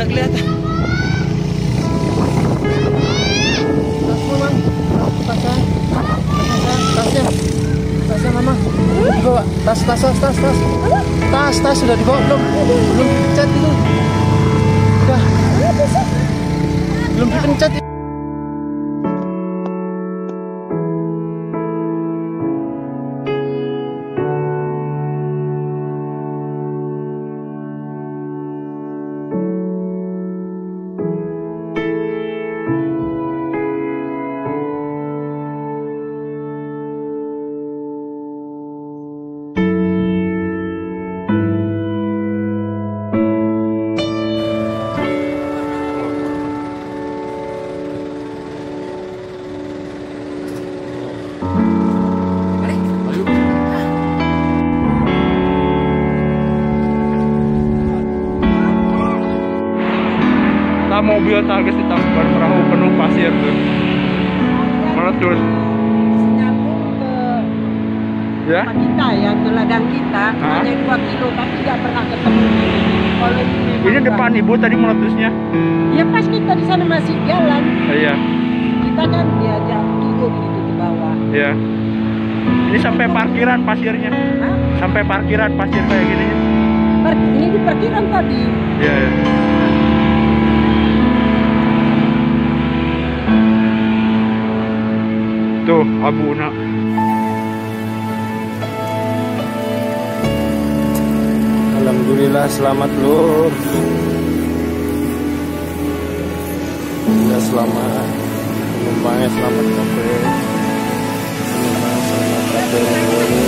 nggak kelihatan. Tasnya tasnya tasnya dibawa. Tas tas tas tas tas. Tas tas sudah dibawa. Belum belum. Dipencet itu. Udah. Belum dipencet Mobil target ditangkap perahu penuh pasir tuh. Meletus. ke Ya? kita ya ke ladang kita Hah? hanya 2 kilo tapi nggak pernah ketemu kalau ini Ini depan ibu tadi meletusnya. ya pas kita di sana masih jalan Iya, kita kan diajak turun gitu ke bawah iya. Ini sampai parkiran pasirnya. Hah? Sampai parkiran pasir kayak gini. Ini di parkiran tadi Iya, iya. Tuh, Abuna. Alhamdulillah selamat lur. Ya selamat. Penumpangnya selamat sampai. Selamat sampai.